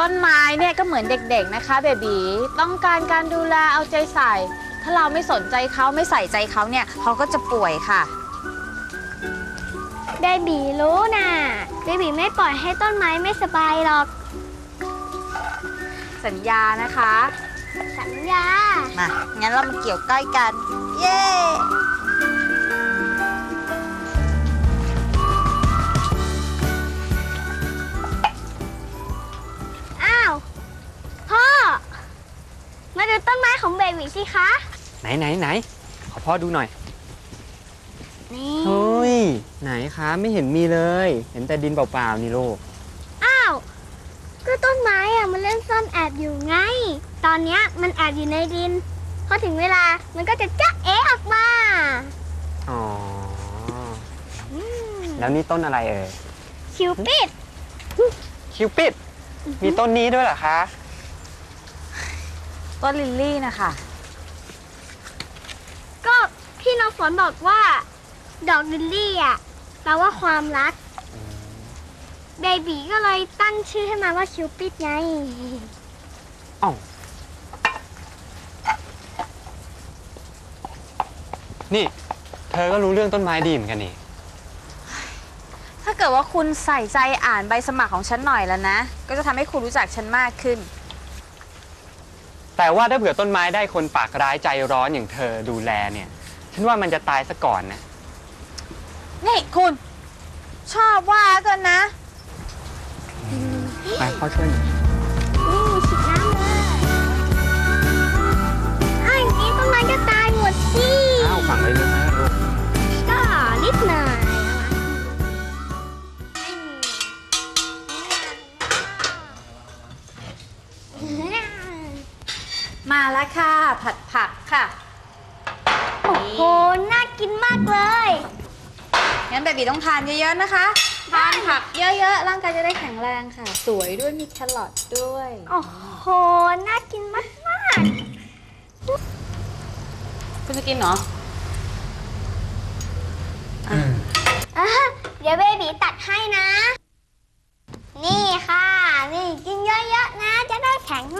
ต้นไม้เนี่ยก็เหมือนเด็กๆนะคะเบบีต้องการการดูแลเอาใจใส่ ถ้าเราไม่สนใจเขาไม่ใส่ใจเขาเนี่ยเขาก็จะป่วยค่ะ เบบีรู้นะเบบีไม่ปล่อยให้ต้นไม้ไม่สบายหรอก สัญญานะคะ สัญญา มา งั้นเรามาเกี่ยวก้อยกัน เย้ ต้นไม้ของเบบีสิคะ ไหนไหนไหนขอพ่อดูหน่อยนี่ เฮ้ยไหนคะไม่เห็นมีเลย เห็นแต่ดินเปล่าๆนี่ลูกอ้าว ก็ต้นไม้อะมันเล่นซ่อนแอบอยู่ไง ตอนเนี้ยมันแอบอยู่ในดิน พอถึงเวลา มันก็จะจ๊ะเอะออกมาอ๋ออืมแล้วนี่ต้นอะไรเอ่ยคิวปิด คิวปิดมีต้นนี้ด้วยเหรอคะ ต้นลิลลี่นะคะ ก็พี่น้องฝนบอกว่า ดอกลิลลี่อะแปลว่าความรัก เบบีก็เลยตั้งชื่อให้มันว่าคิวปิดไง อ้าวนี่ เธอก็รู้เรื่องต้นไม้ดีเหมือนกันนี่ ถ้าเกิดว่าคุณใส่ใจอ่านใบสมัครของฉันหน่อยแล้วนะ ก็จะทำให้คุณรู้จักฉันมากขึ้น แต่ว่าถ้าเผื่อต้นไม้ได้คนปากร้ายใจร้อนอย่างเธอดูแลเนี่ย ฉันว่ามันจะตายซะก่อนนะ นี่คุณ ชอบว่ากันนะ ไปพ่อช่วยหน่อย ผัดผักค่ะ โอ้โห น่ากินมากเลย งั้นเบบีต้องทานเยอะๆนะคะ ทานผักเยอะๆ ร่างกายจะได้แข็งแรงค่ะ สวยด้วยมีแครอทด้วย โอ้โห น่ากินมากมากคุณจะกินเหรอๆอะเดี๋ยวเบบีตัดให้นะ นี่ค่ะ นี่กินเยอะๆนะ จะได้แข็งแร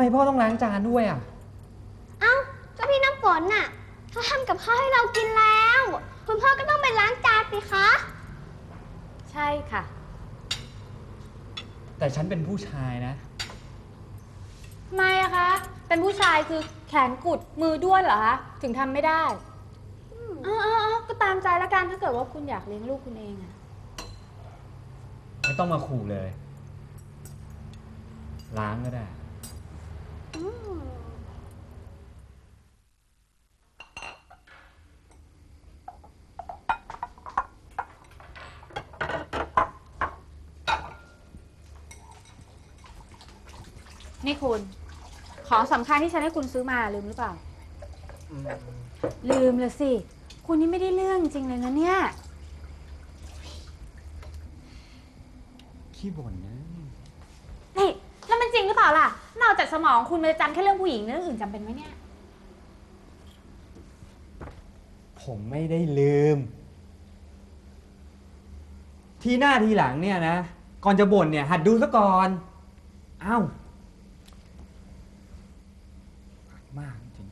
ไมพ่อต้องล้างจานด้วยอะ เอ้าก็พี่น้ำฝนน่ะเขาทำกับข้าวให้เรากินแล้ว คุณพ่อก็ต้องไปล้างจานสิคะ ใช่ค่ะ แต่ฉันเป็นผู้ชายนะ ทำไมอะคะ เป็นผู้ชายคือแขนกุดมือด้วนเหรอคะ ถึงทำไม่ได้เออเออเออก็ตามใจแล้วกันถ้าเกิดว่าคุณอยากเลี้ยงลูกคุณเองอะไม่ต้องมาขู่เลย ล้างก็ได้ นี่คุณ ของสำคัญที่ฉันให้คุณซื้อมาลืมหรือเปล่าลืมเลยสิ คุณนี่ไม่ได้เรื่องจริงเลยนะเนี่ย ขี้บ่นนะ นี่แล้วมันจริงหรือเปล่าล่ะนอกจากสมองคุณมันจะจำแค่เรื่องผู้หญิงเรื่องอื่นจำเป็นไหมเนี่ย ผมไม่ได้ลืม ทีหน้าทีหลังเนี่ยนะ ก่อนจะบ่นเนี่ย หัดดูซะก่อน อ้าวมากจริง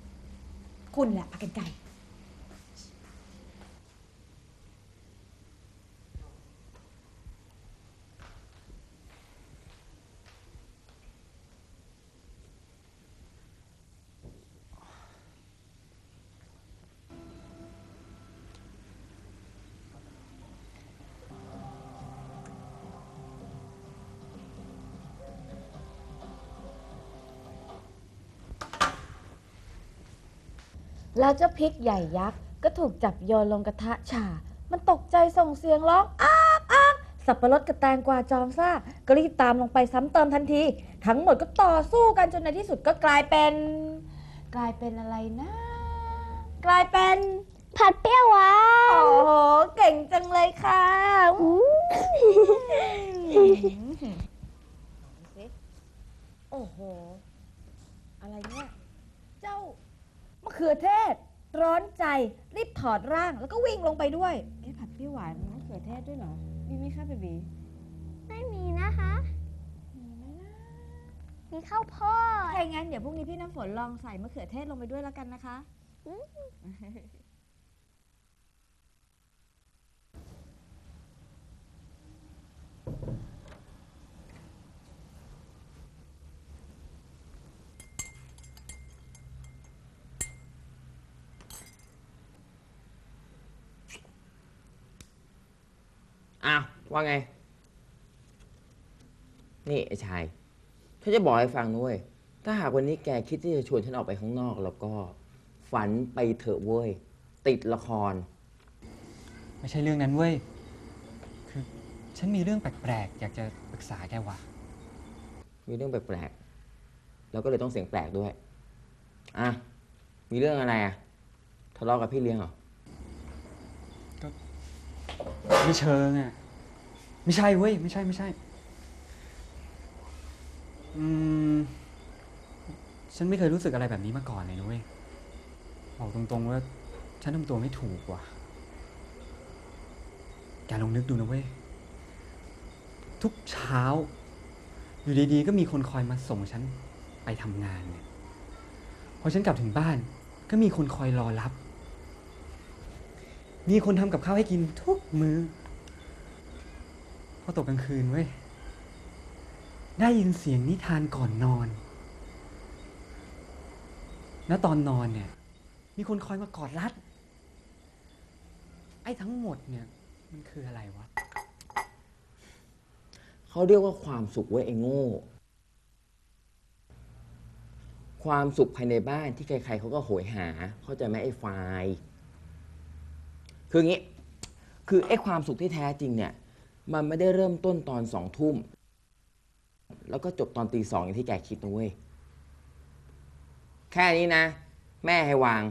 คุณแหละปักกันไก่ แล้วเจ้าพริกใหญ่ยักษ์ก็ถูกจับโยนลงกระทะฉ่า มันตกใจส่งเสียงร้องอ้ากอ้ากสับปะรดกับแตงกวาจอมซ่าก็รีบตามลงไปซ้ำเติมทันที ทั้งหมดก็ต่อสู้กันจนในที่สุดก็กลายเป็น กลายเป็นอะไรนะ กลายเป็น ผัดเปรี้ยวหวาโอ้นโหเก่งจังเลยค่ะอู้โอ้โห อะไรเนี่ยเจ้ามะเขือเทศ ร้อนใจรีบถอดร่างแล้วก็วิ่งลงไปด้วย เอ๊ะผัดเปรี้ยวหวานมีมะเขือเทศด้วยเหรอ มีไหมคะเบบีไม่มีนะคะมีข้าวโพด ถ้าอย่างนั้นเดี๋ยวพรุ่งนี้พี่น้ำฝนลองใส่มะเขือเทศลงไปด้วยแล้วกันนะคะอ้าวว่าไง นี่ไอ้ชายฉันจะบอกให้ฟังนะเว้ยถ้าหากวันนี้แกคิดที่จะชวนฉันออกไปข้างนอก แล้วก็ฝันไปเถอะเว้ย ติดละคร ไม่ใช่เรื่องนั้นเว้ย คือฉันมีเรื่องแปลกๆ อยากจะปรึกษาแกว่ะ มีเรื่องแปลกๆแล้วก็เลยต้องเสียงแปลกด้วย อะ มีเรื่องอะไรอะทะเลาะกับพี่เลี้ยงเหรอ ไม่เชิงอะไม่ใช่เว้ยไม่ใช่ไม่ใช่ อืม ฉันไม่เคยรู้สึกอะไรแบบนี้มาก่อนเลยนะเว้ยบอกตรงๆว่าฉันทำตัวไม่ถูกว่ะแกลองนึกดูนะเว้ย ทุกเช้า อยู่ดีๆ ก็มีคนคอยมาส่งฉันไปทำงานเนี่ย พอฉันกลับถึงบ้าน ก็มีคนคอยรอรับ มีคนทำกับข้าวให้กินทุกมือ้อ พอตกกลางคืนเว้ย ได้ยินเสียงนิทานก่อนนอน แล้วตอนนอนเนี่ย มีคนคอยมากอดรัด ไอ้ทั้งหมดเนี่ย มันคืออะไรวะ เขาเรียกว่าความสุขเว้ยไอ้โง่ ความสุขภายในบ้านที่ใครๆเขาก็โหยหา เข้าใจไหมไอ้ไฟ คืออย่างนี้ คือไอ้ความสุขที่แท้จริงเนี่ย มันไม่ได้เริ่มต้นตอนสองทุ่ม แล้วก็จบตอนตีสองอย่างที่แกคิดนะเว้ย แค่นี้นะ แม่ให้วาง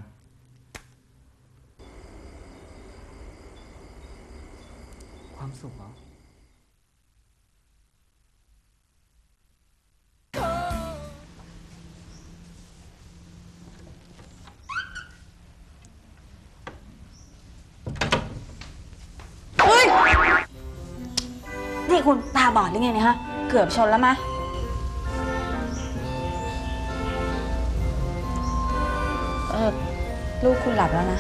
ความสุขเหรอ บอดหรือไงเนี่ยฮะ เกือบชนแล้วมะ เออลูกคุณหลับแล้วนะ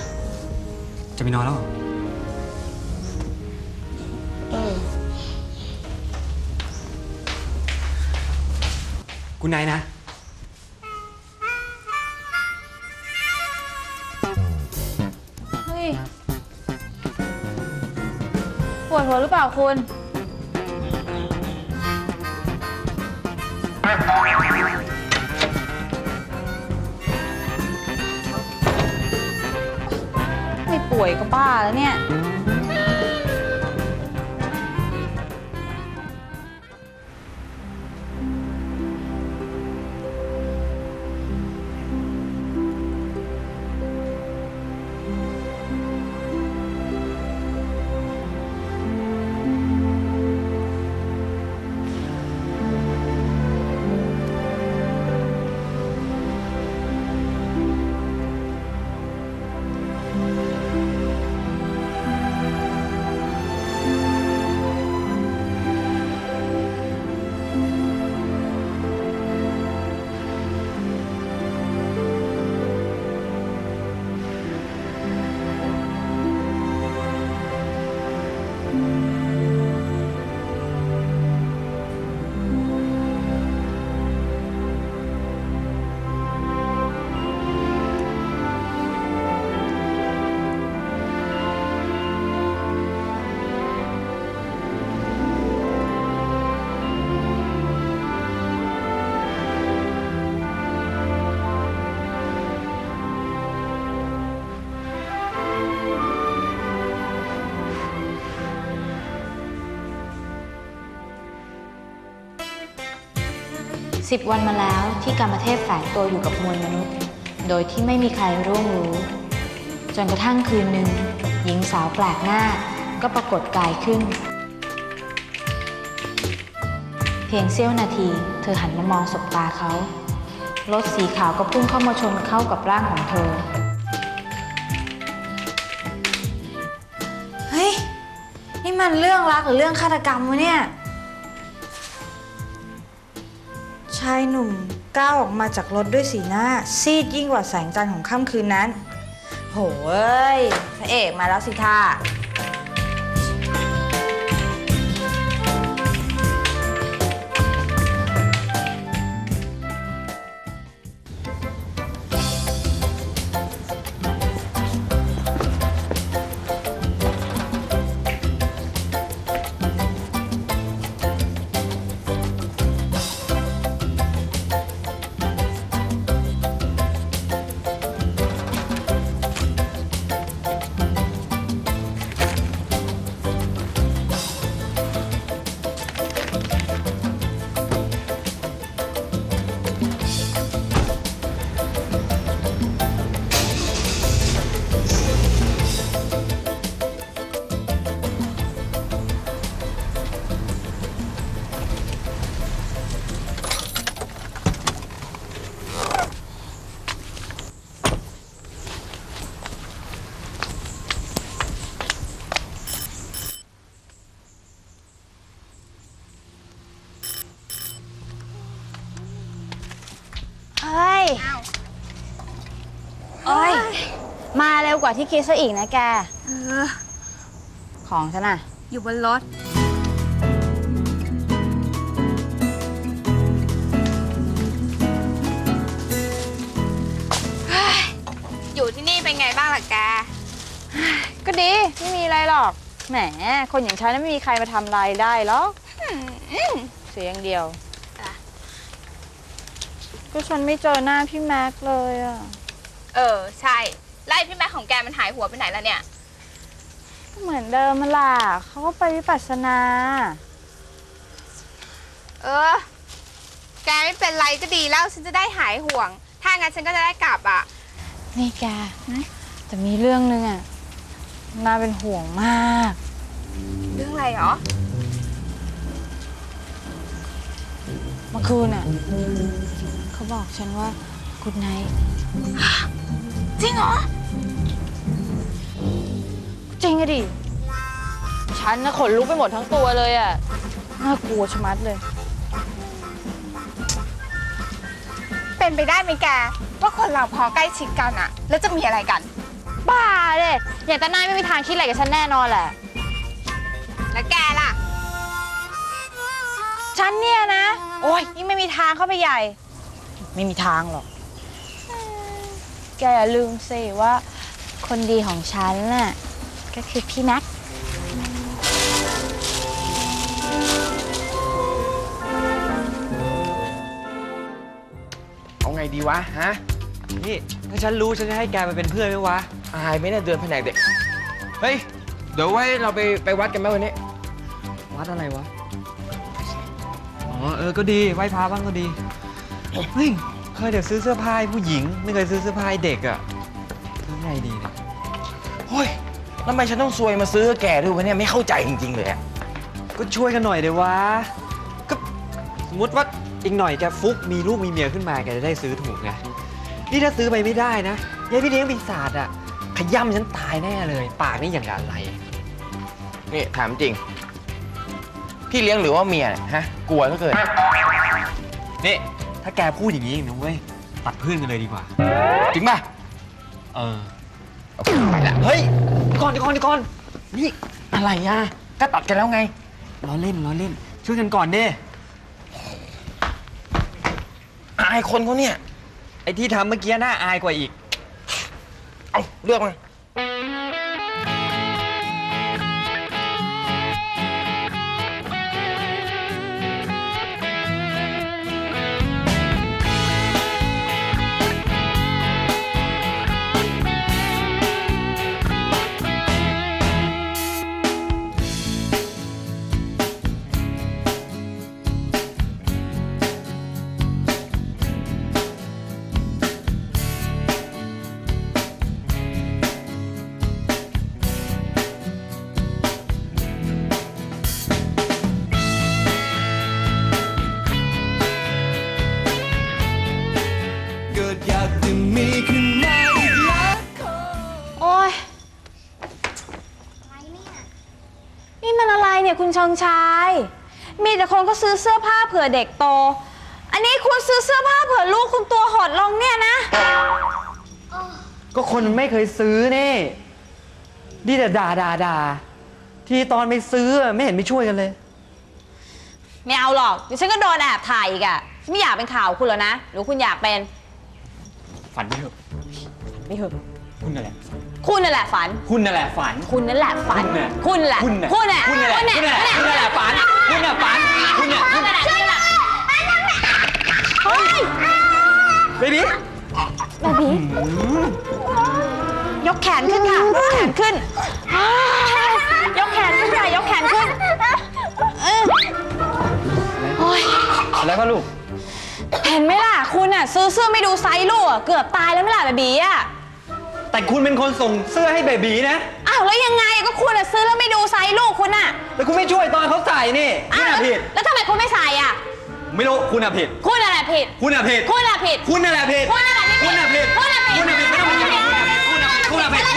จะไปนอนแล้วเหรอเออ คุณนายนะ เฮ้ย ปวดหัวหรือเปล่าคุณ ไม่ป่วยก็บ้าแล้วเนี่ย สิบวันมาแล้วที่กรรมเทพแฝงตัวอยู่กับมวลมนุษย์ โดยที่ไม่มีใครร่วงรู้ จนกระทั่งคืนหนึ่ง หญิงสาวแปลกหน้าก็ปรากฏกายขึ้น เพียงเสี้ยวนาที เธอหันมามองสบตาเขารถสีขาวก็พุ่งเข้ามาชนเข้ากับร่างของเธอ เฮ้ย นี่มันเรื่องรักหรือเรื่องฆาตกรรมวะเนี่ยายหนุ่มก้าวออกมาจากรถด้วยสีหน้า ซีดยิ่งกว่าแสงจันทร์ของค่ำคืนนั้น โหยพระเอกมาแล้วสิท่า วกว่าที่คิดซะอีกนะแกของฉันอะอยู่บนรถ อยู่ที่นี่เป็นไงบ้างล่ะแก ก็ดี ไม่มีอะไรหรอก แหม คนอย่างฉันน่ะไม่มีใครมาทำอะไรได้หรอกเสียอย่างเดียว ก็ฉันไม่เจอหน้าพี่แม็กเลยอะ เออ ใช่ ไล่พี่แม่ของแกมันหายหัวไปไหนแล้วเนี่ยก็เหมือนเดิมมาล่ะเขาก็ไปวิปัสสนา เออ แกไม่เป็นไรก็ดีแล้วฉันจะได้หายห่วง ถ้างั้นฉันก็จะได้กลับอะ นี่แกแต่มีเรื่องนึงอะน่าเป็นห่วงมาก เรื่องอะไรหรอ เมื่อคืนอะเขาบอกฉันว่ากุดไนท์จริงเหรอ จริงอะดิ ฉันน่ะขนลุกไปหมดทั้งตัวเลยอะน่ากลัวชะมัดเลย เป็นไปได้ไหมแกว่าคนเราพอใกล้ชิดกันอะแล้วจะมีอะไรกัน บ้าเลยอย่างแต่นายไม่มีทางคิดอะไรกับฉันแน่นอนแหละ แล้วแกล่ะ ฉันเนี่ยนะ โอ้ยยิ่งไม่มีทางเข้าไปใหญ่ ไม่มีทางหรอก แกอย่าลืมสิว่า คนดีของฉันน่ะ ก็คือพี่แม็กเอาไงดีวะฮะนี่ถ้าฉันรู้ฉันจะให้แกไปเป็นเพื่อนไหมวะอายไหมเนี่ยเดือนแผนกเด็กเฮ้ยเดี๋ยวไว้เราไปไปวัดกันไหมวันนี้ วัดอะไรวะ อ๋อเออก็ดีไหว้พระบ้างก็ดีเฮ้ยเคยเดี๋ยวซื้อเสื้อผ้าให้ผู้หญิง ไม่เคยซื้อเสื้อผ้าให้เด็กอะซื้อไงดีเนี่ยเฮ้ย ทำไมฉันต้องซวยมาซื้อแกด้วยวะเนี่ยไม่เข้าใจจริง ๆ เลยอะก็ช่วยกันหน่อยเดี๋ยววะก็สมมติว่าอีกหน่อยแกฟุกมีลูกมีเมียขึ้นมาแกจะได้ซื้อถูกไงนี่ถ้าซื้อไปไม่ได้นะยายพี่เลี้ยงปีศาจอะขย่ำฉันตายแน่เลย ปากนี่อย่างกับอะไร นี่ถามจริง พี่เลี้ยงหรือว่าเมียเนี่ยฮะ กลัวก็เกินนี่ ถ้าแกพูดอย่างนี้อีกนะเว้ยตัดเพื่อนกันเลยดีกว่า จริงป่ะ เออโอเค ไปละเฮ้ยเดี๋ยวก่อนเดี๋ยวก่อนเดี๋ยวก่อนนี่อะไรอะก็ตัดกันแล้วไงล้อเล่นล้อเล่น ช่วยกันก่อนดิอายคนเขาเนี่ย ไอ้ที่ทำเมื่อกี้น่าอายกว่าอีก เอาเลือกมา ซื้อเสื้อผ้าเผื่อเด็กโต อันนี้คุณซื้อเสื้อผ้าเผื่อลูกคุณตัวหดลงเนี่ยนะ ก็คนมันไม่เคยซื้อนี่ดีแต่ด่าด่าด่าที่ตอนไปซื้อไม่เห็นไม่ช่วยกันเลย ไม่เอาหรอกเดี๋ยวฉันก็โดนแอบถ่ายอีกอะฉันไม่อยากเป็นข่าวคุณแล้วนะ หรือคุณอยากเป็น ฝันไม่เถอะไม่เหอะ คุณนั่นแหละ คุณนั่นแหละฝัน คุณนั่นแหละฝัน คุณนั่นแหละฝัน คุณน่ะคุณแหละคุณน่ะคุณแหละคุณนั่นแหละคุณนั่นแหละคุณนั่นแหละฝันคุณน่ะฝันคุณน่ะคุณแหละ คุณแหละเบบี้แบบนี้ยกแขนขึ้นค่ะ ยกแขนขึ้น ยกแขนขึ้นค่ะ ยกแขนขึ้นเออโอ้ยแล้วก็ลูก เห็นไหมล่ะ คุณอะ ซื้อเสื้อไม่ดูไซส์ลูกอะเกือบตายแล้วไม่ล่ะแบบบีอะ แต่คุณเป็นคนส่งเสื้อให้เบบีนะ อ้าวแล้วยังไงก็คุณอะซื้อแล้วไม่ดูไซส์ลูกคุณอะแต่คุณไม่ช่วยตอนเขาใส่นี่คุอ้าณวอะผิด แล้วทำไมคุณไม่ใส่อะไม่รู้คุณอะผิด คุณอะไรผิด คุณอะผิด คุณอะไรผิด คุณนั่นแหละผิด คุณอะไรผิดคุณอะผิด คุณอะผิด คุณอะผิด ไม่ต้องมาเถียงกับคุณอะผิด คุณอะผิด คุณอะ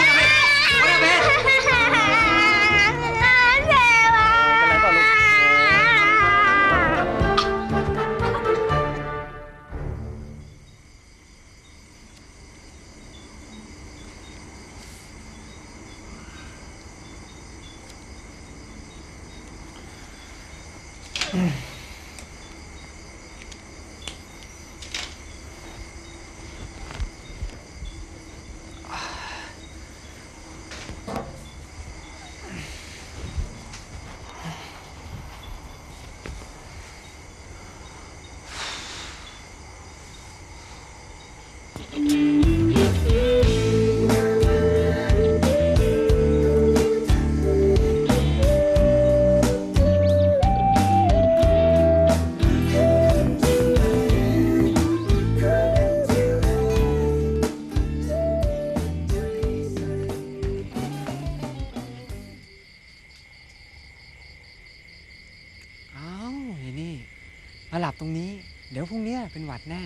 ผิด งนี้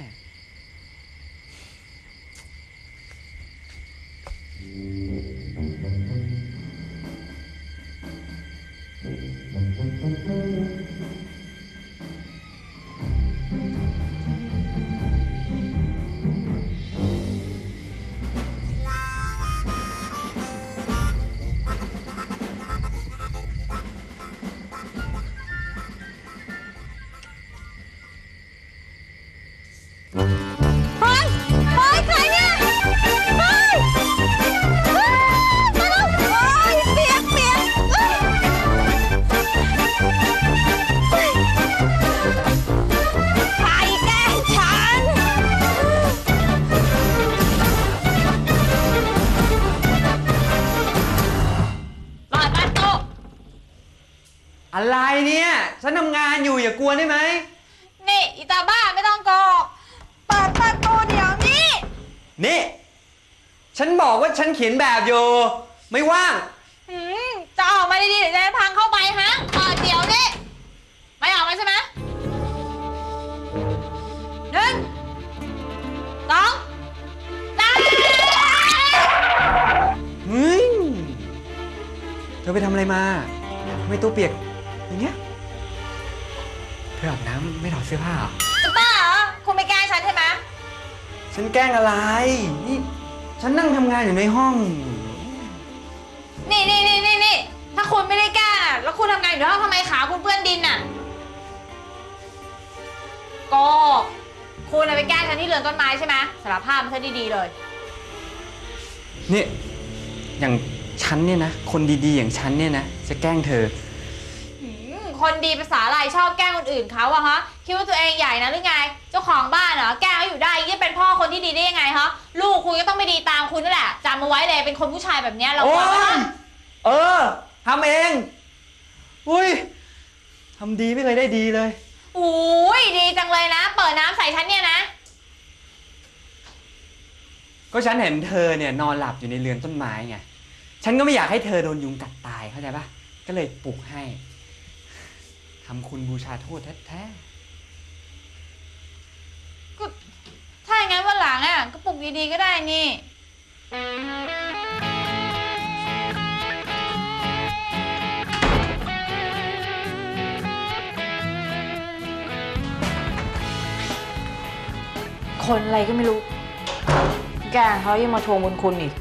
เป็นหวัด อยู่อย่ากลัวได้ไหม นี่อีตาบ้าไม่ต้องโกหกเปิดประตูเดี๋ยวนี้ นี่ ฉันบอกว่าฉันเขียนแบบอยู่ ไม่ว่าง หืมจะออกมาดีๆเดี๋ยวจะให้พังเข้าไปฮะเปิดเดี๋ยวนี้ไม่ออกมาใช่ไหมหนึ่งสองสามเฮ้ยเธอไปทำอะไรมาทำไม่ตัวเปียก ไม่ถอดเสื้อผ้าเหรอจะบ้าเหรอ คุณไปแกล้งฉันใช่ไหมฉันแกล้งอะไร นี่ฉันนั่งทำงานอยู่ในห้อง นี่นี่นี่นี่นี่ถ้าคุณไม่ได้แกล้งอะแล้วคุณทำงานอยู่ในห้องทำไมขาคุณเปื้อนดินน่ะโกหกคุณน่ะไปแกล้งฉันที่เรือนต้นไม้ใช่ไหมสารภาพมันซะดีๆเลย นี่ อย่างฉันเนี่ยนะ คนดีๆอย่างฉันเนี่ยนะ จะแกล้งเธออืม คนดีภาษาอะไรชอบแกล้งคนอื่นเขาอะฮะคิดว่าตัวเองใหญ่นะหรือไง เจ้าของบ้านเหรอแกล้งเขาอยู่ได้ยิ่งเป็นพ่อคนที่ดีได้ยังไงฮะลูกคุณก็ต้องไม่ดีตามคุณนั่นแหละจำมาไว้เลยเป็นคนผู้ชายแบบเนี้ยเราโอ๊ควรยฮะเออทำเองอุ้ยทำดีไม่เคยได้ดีเลย โอ้ยดีจังเลยนะ เปิดน้ำใส่ฉันเนี่ยนะ ก็ฉันเห็นเธอเนี่ยนอนหลับอยู่ในเรือนต้นไม้ไง ฉันก็ไม่อยากให้เธอโดนยุงกัดตายเข้าใจปะก็เลยปลุกให้ ทำคุณบูชาโทษแท้ๆ ก็ ถ้าอย่างนั้นวันหลังอะ ก็ปลุกดีๆก็ได้นี่ คนอะไรก็ไม่รู้ แกเขายังมาทวงบุญคุณอีก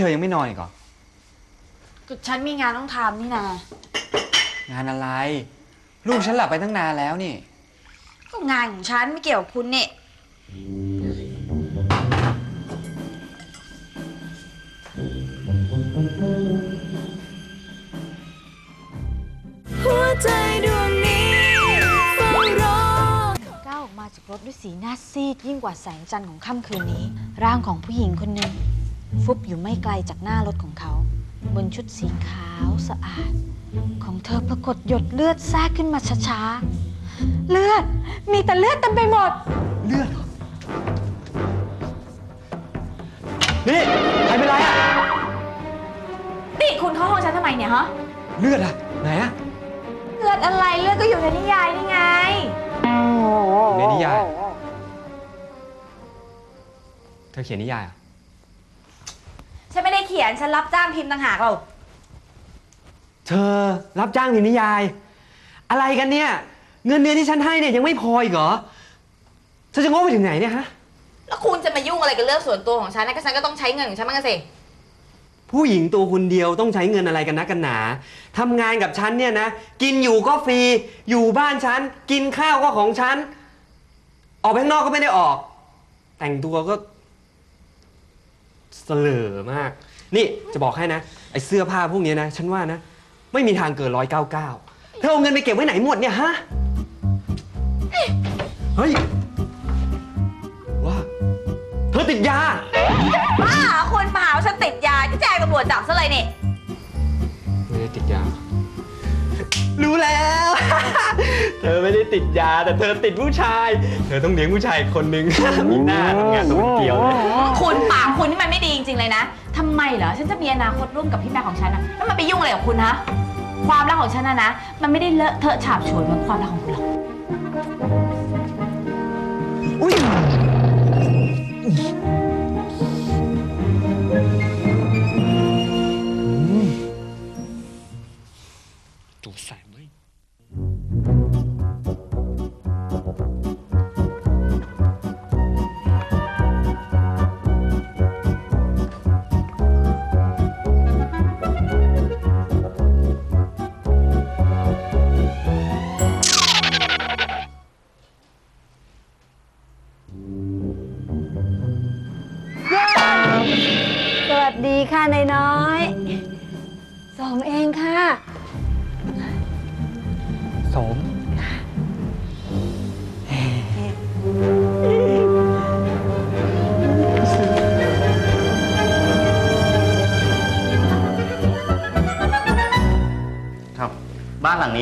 เธอยังไม่นอนอีกเหรอ ก็ฉันมีงานต้องทำนี่นางานอะไร ลูกฉันหลับไปตั้งนานแล้วนี่ ก็งานของฉันไม่เกี่ยวกับคุณเนี่ย หัวใจดวงนี้เฝ้ารอ ก้าวออกมาจากรถด้วยสีหน้าซีดยิ่งกว่าแสงจันทร์ของค่ำคืนนี้ ร่างของผู้หญิงคนหนึ่ง ฟุบอยู่ไม่ไกลจากหน้ารถของเขา บนชุดสีขาวสะอาด ของเธอปรากฏหยดเลือดแทรกขึ้นมาช้าๆ เลือด มีแต่เลือดเต็มไปหมด เลือดเหรอนี่ใครเป็นไรอะนี่คุณเข้าห้องฉันทำไมเนี่ยฮะ เลือดอะไหนอะเลือดอะไรเลือดก็อยู่ในนิยายนี่ไงในนิยาย เธอเขียนนิยายเหรอะ ฉันไม่ได้เขียน ฉันรับจ้างพิมพ์ต่างหากเรา เธอรับจ้างพิมพ์นิยาย อะไรกันเนี่ย เงินเดือนที่ฉันให้เนี่ยยังไม่พออีกเหรอเธอจะโง่ไปถึงไหนเนี่ยฮะ แล้วคุณจะมายุ่งอะไรกับเรื่องส่วนตัวของฉันนะก็ฉันก็ต้องใช้เงินของฉันบ้างสิผู้หญิงตัวคนเดียวต้องใช้เงินอะไรกันนักกันหนาทำงานกับฉันเนี่ยนะ กินอยู่ก็ฟรี อยู่บ้านฉัน กินข้าวก็ของฉัน ออกไปข้างนอกก็ไม่ได้ออก แต่งตัวก็เสลอมาก นี่จะบอกให้นะไอ้เสื้อผ้าพวกเนี้ยนะ ฉันว่านะ ไม่มีทางเกินร้อยเก้าเก้าเธอเอาเงินไปเก็บไว้ไหนหมดเนี่ยฮะ เฮ้ย ว่า เธอติดยา ป้าคุณมาหาว่าฉันติดยาที่แจ้งตำรวจจับซะเลยนี่ ไม่ได้ติดยา อไม่ได้ติดยาแต่เธอติดผู้ชาย เธอต้องเลี้ยงผู้ชายคนหนึ่งมีหน้าทำงานตัวเป็นเกลียวเลยคุณปากคุณนี่มันไม่ดีจริง ๆ เลยนะทำไมเหรอ ฉันจะมีอนาคตร่วมกับพี่แม่ของฉันนะแล้วมันไปยุ่งอะไรกับคุณฮะ ความรักของฉันนะนะ มันไม่ได้เลอะเทอะฉาบฉวยเหมือนความรักของคุณหรอก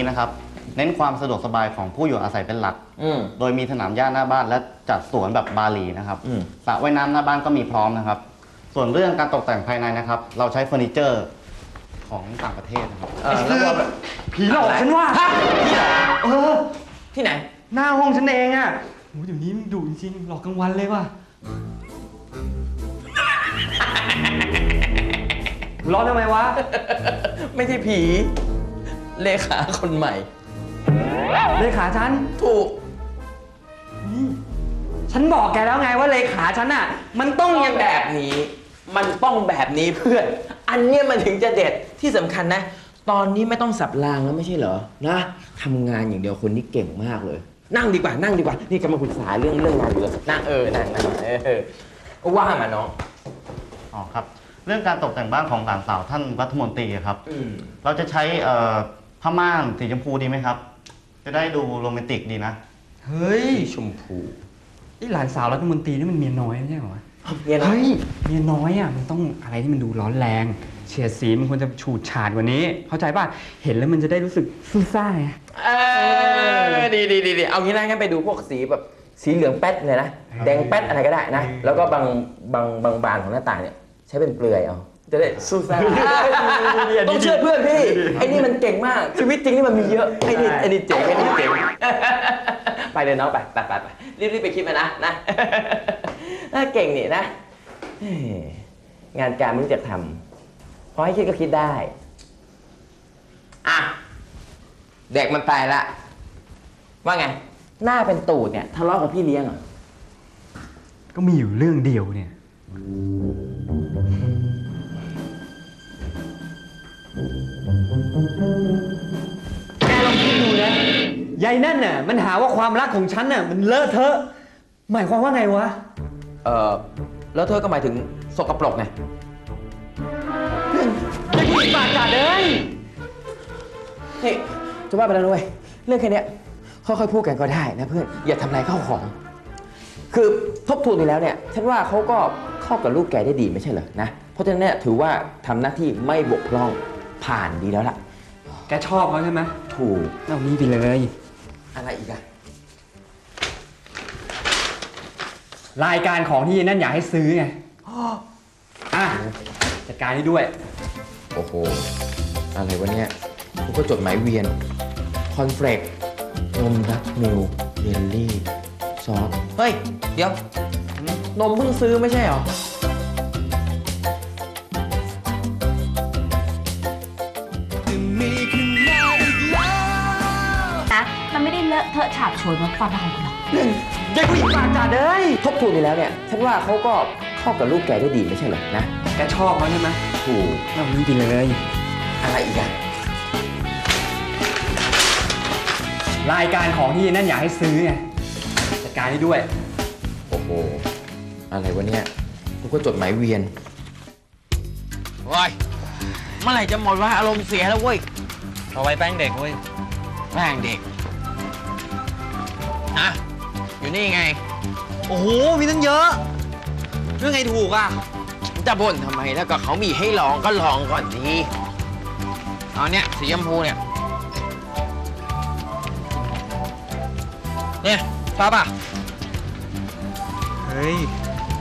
นหลังนี้นะครับเน้นความสะดวกสบายของผู้อยู่อาศัยเป็นหลัก อืม โดยมีสนามหญ้าหน้าบ้านและจัดสวนแบบบาหลีนะครับอืม สระว่ายน้ำหน้าบ้านก็มีพร้อมนะครับ ส่วนเรื่องการตกแต่งภายในนะครับ เราใช้เฟอร์นิเจอร์ของต่างประเทศนะครับ เออแล้วก็แบบผีหลอกฉันว่าเออ ที่ไหน หน้าห้องฉันเองอะโอ้ยเดี๋ยวนี้มันดุจริงๆหลอกกลางวันเลยว่ะ ร้อนทำไมวะ ไม่ใช่ผี เลขาคนใหม่ เลขาฉัน ถูก ฉันบอกแกแล้วไงว่าเลขาฉันอะ มันต้องอย่างแบแบบ บนี้ มันต้องแบบนี้เพื่อน อันเนี้ยมันถึงจะเด็ดที่สำคัญนะ ตอนนี้ไม่ต้องสับรางแล้วไม่ใช่เหรอนะทำงานอย่างเดียวคนนี้เก่งมากเลย นั่งดีกว่านั่งดีกว่า นี่กำลังปรึกษาเรื่องเรื่องงานอยู่เลยนั่งเออนั่งนั่งเออว่ามาน้องอ๋อครับ เรื่องการตกแต่งบ้านของหลานสาวท่านรัฐมนตรีอะครับ อืม เราจะใช้เอ่อ ผ้าม่านสีชมพูดีไหมครับ จะได้ดูโรแมนติกดีนะ เฮ้ยชมพูไอหลานสาวรัฐมนตรีนี่มันเมียน้อยไม่ใช่เหรอวะเมียน้อย เฮ้ยเมียน้อยอะมันต้องอะไรที่มันดูร้อนแรง เฉดสีมันควรจะฉูดฉาดกว่านี้ เข้าใจป่ะเห็นแล้วมันจะได้รู้สึกซู่ซ่าไงเออดีดีดีดีเอางี้นะงั้นไปดูพวกสีแบบสีเหลืองแป๊ดเลยนะแดงแป๊ดอะไรก็ได้นะ แล้วก็บางบางบางบานของหน้าต่างเนี่ย ใช้เป็นเปลือยเอา จะได้สู้ซ่าต้องเชื่อเพื่อนพี่ไอ้นี่มันเก่งมากชีวิตจริงนี่มันมีเยอะไอ้นี่ไอ้นี่เจ๋งไอ้นี่เจ๋งไปเลยน้องไปไปไปไปรีบรีบไปคิดมานะนะน่าเก่งนี่นะเฮ้ยงานการไม่รู้จักทำพอให้คิดก็คิดได้อะเด็กมันไปละว่าไง หน้าเป็นตูดเนี่ยทะเลาะกับพี่เลี้ยงเหรอก็มีอยู่เรื่องเดียวเนี่ย แกลองคิดดูนะยายนั่นน่ะ มันหาว่าความรักของฉันน่ะ มันเลอะเทอะ หมายความว่าไงวะ เออแล้วเธอก็หมายถึงสกปรกไงจะกินปากกัดเลยนี่จะว่าไปแล้วด้วยเรื่องแค่เนี้ยค่อยๆพูดกันก็ได้นะเพื่อน อย่าทำลายข้าวของ คือทบทวนไปแล้วเนี่ย ฉันว่าเขาก็เข้ากับลูกแกได้ดีไม่ใช่เหรอนะ เพราะฉะนั้นเนี่ยถือว่าทำหน้าที่ไม่บกพร่อง ผ่านดีแล้วล่ะ แกชอบเขาใช่ไหมถูก เอานี่ไปเลย อะไรอีกอะรายการของที่นั่นอยากให้ซื้อไงอะจัดการให้ด้วย โอ้โห อะไรวะเนี่ยกูก็จดหมายเวียน คอนเฟลกนมดักมิลเยลลี่ ซอส เฮ้ย เดี๋ยว นมเพิ่งซื้อไม่ใช่เหรอ อะเทอะฉาบฉวยเหมือนความรักของคุณหรอกยายผู้หญิงปากกัดเลยทบทวนไปแล้วเนี่ยฉันว่าเขาก็เข้ากับลูกแกได้ดีไม่ใช่เหรอนะแกชอบเขาใช่ไหมถูกเอานี่ไปเลย อะไรอีกอะรายการของที่นั่นอยากให้ซื้อไงจัดการให้ด้วย โอ้โห อะไรวะเนี่ยกูก็จดหมายเวียนโอ้ยเมื่อไหร่จะหมดว่าอารมณ์เสียแล้วเว้ยเอาไว้แป้งเด็กเว้ยแม่งเด็ก ฮะ อยู่นี่ไง โอ้โห มีตั้งเยอะเรื่องไงถูกอะ จะบ่นทำไมแล้วก็เขามีให้ลองก็ลองก่อนดีเอาเนี่ย สีชมพูเนี่ย เนี่ยชอบป่ะ เฮ้ย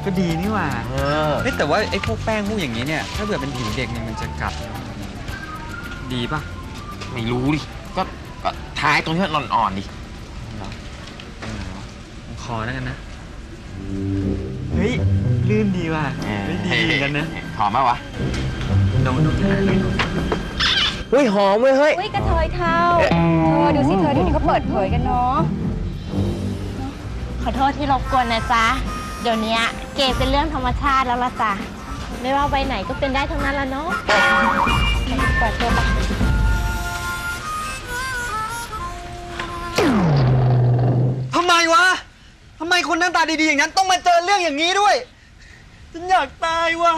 ก็ดีนี่หว่าเออ เฮ้ยแต่ว่าไอ้พวกแป้งพวกอย่างนี้เนี่ย ถ้าเกิดเป็นผิวเด็กเนี่ยมันจะกัด ดีป่ะ ไม่รู้ดิ ก็ก็ทายตรงที่มันอ่อนๆดิข อแล้วกันนะ เฮ้ย ลื่นดีว่ะเฮ้ยดีเหมือนกันนะหอมปะวะโดนโดนอะโดนเฮ้ยหอมเว้ยเฮ้ย อุ้ยกระเทยเท่าเธอดูสิเธอเดี๋ยวนี้เขาเปิดเผยกันเนาะ ขอโทษที่รบกวนนะจ๊ะ เดี๋ยวนี้เกย์เป็นเรื่องธรรมชาติแล้วล่ะจ้ะ ไม่ว่าไปไหนก็เป็นได้ทั้งนั้นละเนาะเปิดตัวปะทำไมวะ ทำไมคนหน้าตาดีๆอย่างนั้นต้องมาเจอเรื่องอย่างนี้ด้วย ฉันอยากตายวะ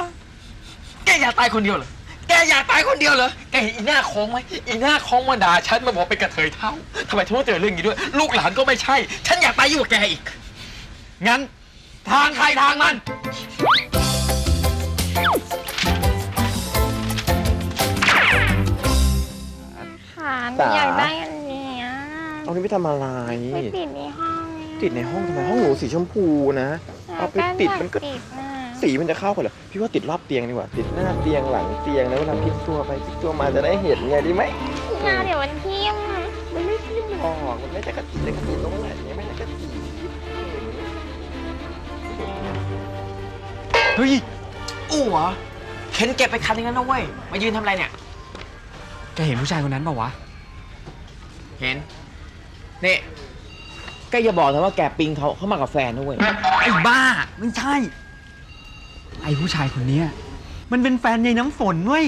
แกอยากตายคนเดียวเหรอ แกอยากตายคนเดียวเหรอ แกเห็นอีหน้าโค้งไหมอีหน้าโค้งมาด่าฉันมาบอกเป็นกระเทยเท่าทำไมฉันต้องเจอเรื่องนี้ด้วย ลูกหลานก็ไม่ใช่ ฉันอยากตายยิ่งกว่าแกอีก งั้นทางใครทางมัน ค่ะหนูอยากได้อันเนี้ยเอานี่ไปทำอะไรไปติดในห้องเนี่ย ติดในห้องทำไมห้องหนูสีชมพูนะ เอาไปติดมันก็ติดนะสีมันจะเข้ากันเหรอพี่ว่าติดรอบเตียงดีกว่า ติดหน้าเตียงหลังเตียงแล้วเวลาพลิกตัวไปพลิกตัวมาจะได้เห็นไงดีไหมงาเดี๋ยวมันทิ่มมันไม่ทิ่มหรอกมันไม่จะกระติจะกระติตรงไหนเนี่ยไม่จะกระติเฮ้ยอู้เหรอเข็นเก็บไปคันนึงแล้วนะเว้ยมายืนทำอะไรเนี่ยแกเห็นผู้ชายคนนั้นเปล่าวะ เห็นนี่แกอย่าบอกนะว่าแกปิงเขาเขามากับแฟนนะเว้ยไอ้บ้า ไม่ใช่ ไอ้ผู้ชายคนเนี้ยมันเป็นแฟนยายน้ำฝนเว้ย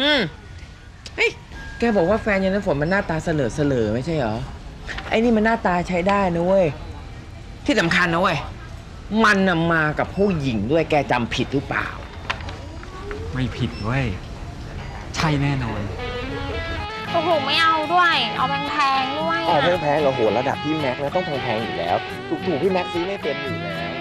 อืมเฮ้ยแกบอกว่าแฟนยันน้ำฝนมันหน้าตาเสลอเสลอไม่ใช่เหรอ ไอ้นี่มันหน้าตาใช้ได้นะเว้ย ที่สำคัญนะเว้ย มันน่ะมากับผู้หญิงด้วยแกจำผิดหรือเปล่า ไม่ผิดเว้ย ใช่แน่นอน โอ้โหไม่เอาด้วย เอาแพงๆด้วยอ๋ออะ แพงๆเราโหระดับพี่แม็กซ์นะต้องแพงๆอยู่แล้ว ถูกๆพี่แม็กซ์ซื้อไม่เป็นอยู่แล้ว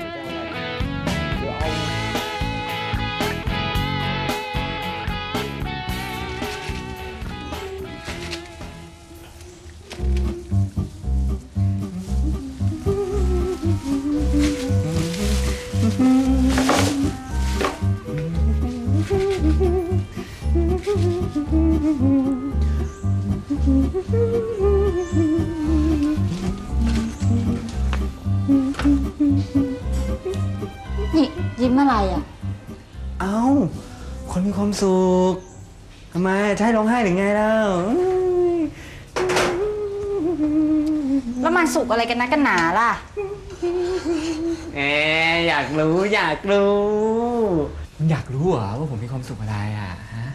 อะไรกันนะกันหนาล่ะ แหมอยากรู้อยากรู้ คุณอยากรู้เหรอว่าผมมีความสุขอะไรอะฮะ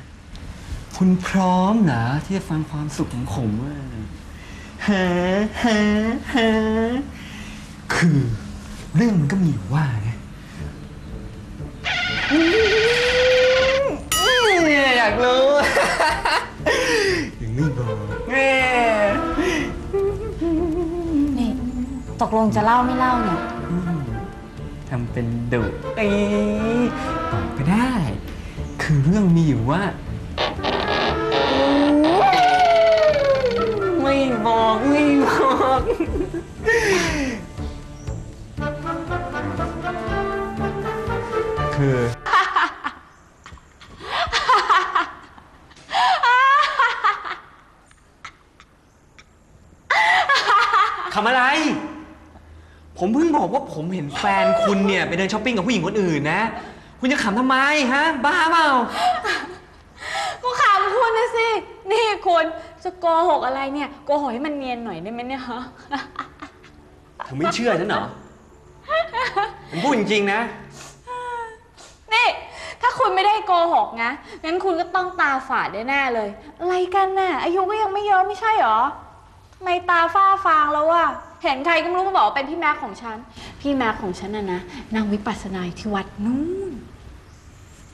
คุณพร้อมเหรอที่จะฟังความสุขของผมอะฮะฮะฮะคือเรื่องมันก็มีอยู่ว่านะอยากรู้ ตกลงจะเล่าไม่เล่าเนี่ย ทำเป็นดุเอ้ยบอกไปได้ คือเรื่องมีอยู่ว่า ไม่บอก ไม่บอก ผมเพิ่งบอกว่าผมเห็นแฟนคุณเนี่ยไปเดินช้อปปิ้งกับผู้หญิงคนอื่นนะ คุณจะขำทำไมฮะ บ้าเปล่า ก็ขำคุณนะสิ นี่คุณจะโกหกอะไรเนี่ย โกหกให้มันเนียนหน่อยได้ไหมเนี่ยฮะเธอไม่เชื่อฉันเหรอ ผมพูดจริงๆนะ นี่ ถ้าคุณไม่ได้โกหกนะ งั้นคุณก็ต้องตาฝาดแน่ๆเลย อะไรกันน่ะ อายุก็ยังไม่เยอะไม่ใช่หรอทำไมตาฝ้าฟางแล้วอะ เห็นใครก็ไม่รู้มาบอกว่าเป็นพี่แม็กของฉัน พี่แม็กของฉันน่ะนะนั่งวิปัสสนาอยู่ที่วัดนู่น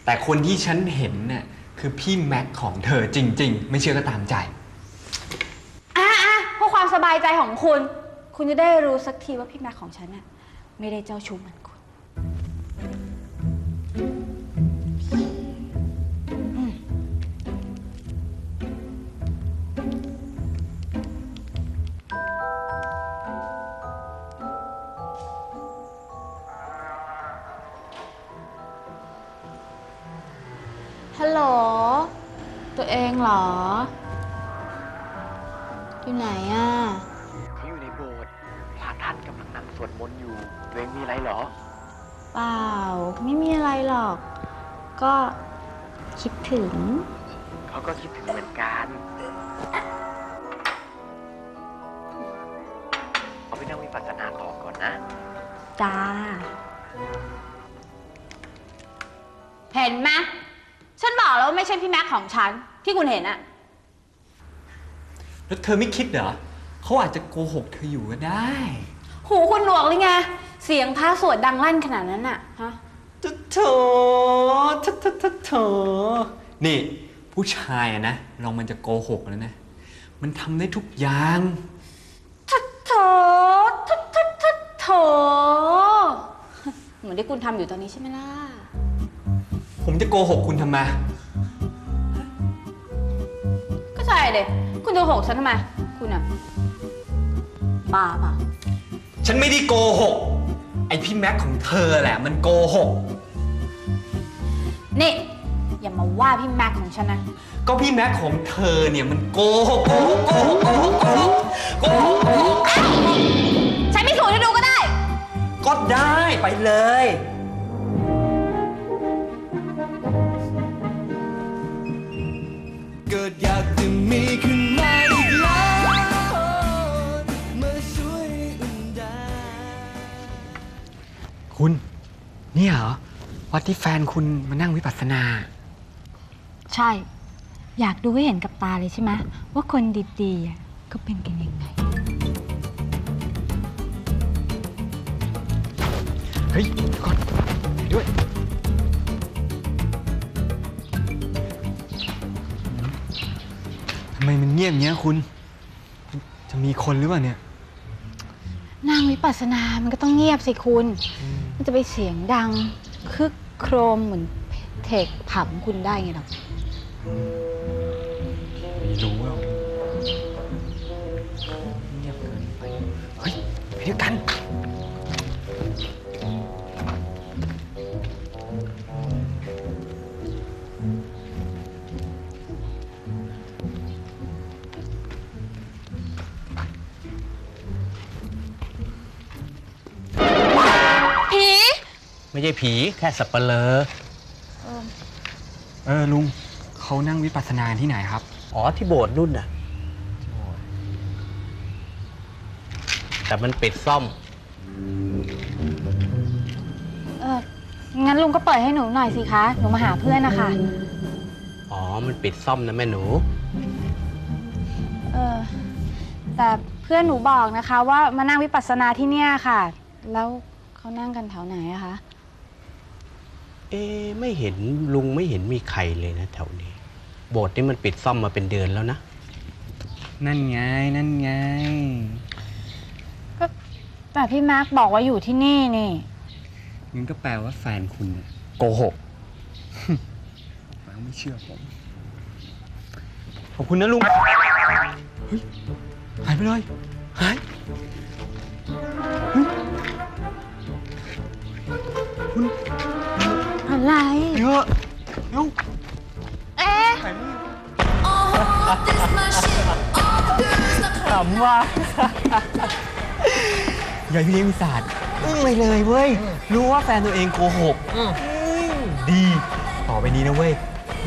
แต่คนที่ฉันเห็นเนี่ยคือพี่แม็กของเธอจริง ๆ ไม่เชื่อก็ตามใจ อะอะเพื่อความสบายใจของคุณ คุณจะได้รู้สักทีว่าพี่แม็กของฉันน่ะไม่ได้เจ้าชู้เหมือนคุณ ฮัลโหล ตัวเองเหรอ อยู่ไหนอะ เขาอยู่ในโบสถ์พระท่านกำลังนั่งสวดมนต์อยู่ตัวเองมีอะไรเหรอ เปล่า ไม่มีอะไรหรอก ก็คิดถึง เขาก็คิดถึงเหมือนกัน เอาไปนั่งวิปัสสนาต่อก่อนนะ จ้า เห็นไหม ฉันบอกแล้วว่าไม่ใช่พี่แม็กของฉัน ที่คุณเห็นอะแล้วเธอไม่คิดเหรอเขาอาจจะโกหกเธออยู่ก็ได้ หูคุณหนวกเลยไง เสียงพระสวดดังลั่นขนาดนั้นอะฮะโถโถโถโถโถโถนี่ ผู้ชายอะนะลองมันจะโกหกแล้วนะ มันทำได้ทุกอย่างโถโถโถโถโถโถเหมือนที่คุณทำอยู่ตอนนี้ใช่ไหมล่ะ ผมจะโกหกคุณทำไม ก็ใช่เด็คุณจะโกหกฉันทำไม คุณอะบ้าเปล่าฉันไม่ได้โกหก ไอพี่แม็กของเธอแหละ มันโกหก นี่ อย่ามาว่าพี่แม็กของฉันนะ ก็พี่แม็กของเธอเนี่ยมันโกหก โกหก โกหก โกหก โกหก โกหกโกหกฉันไม่สูจน์ให้ดูก็ได้ ก็ได้ไปเลย ดอยากจะมีขึ้นมาอีกแล้วมาช่วยอุ่นใจคุณ เนี่ยเหรอ วัดที่แฟนคุณมานั่งวิปัสสนา ใช่ อยากดูให้เห็นกับตาเลยใช่ไหมว่าคนดีๆอะก็เป็นกันยังไง เฮ้ยก่อนไปด้วย ไมมันเงียบเงี้ยคุณ จะมีคนหรือเปล่าเนี่ย นั่งวิปัสสนา มันก็ต้องเงียบสิคุณ มันจะไปเสียงดังคึกโครมเหมือนเทคผับของคุณได้ไงหรอกไม่รู้อะเงียบเกินไป เฮ้ยไปด้วยกัน ใช่ผีแค่สับเปลอเออลุงเขานั่งวิปัสสนาที่ไหนครับ อ๋อที่โบสถ์นู่นน่ะ แต่มันปิดซ่อม เอองั้นลุงก็เปิดให้หนูหน่อยสิคะ หนูมาหาเพื่อนนะคะ อ๋อ มันปิดซ่อมนะแม่หนู เออ แต่เพื่อนหนูบอกนะคะ ว่ามานั่งวิปัสสนาที่เนี่ยค่ะ แล้วเขานั่งกันแถวไหนอะคะ เอ๊ะไม่เห็นลุงไม่เห็นมีใครเลยนะแถวนี้ โบสถ์นี่มันปิดซ่อมมาเป็นเดือนแล้วนะ นั่นไง นั่นไงแต่พี่มาร์คบอกว่าอยู่ที่นี่นี่งั้นก็แปลว่าแฟนคุณเนี่ยโกหกแปลว่าไม่เชื่อผม ขอบคุณนะลุง เฮ้ย หายไปเลย หาย อะไร เยอะเร็วเอ๊ะขำว่ะยายพี่เลี้ยงวิสาดอึ้งไปเลยเว้ย รู้ว่าแฟนตัวเองโกหกอืมดี ต่อไปนี้นะเว้ย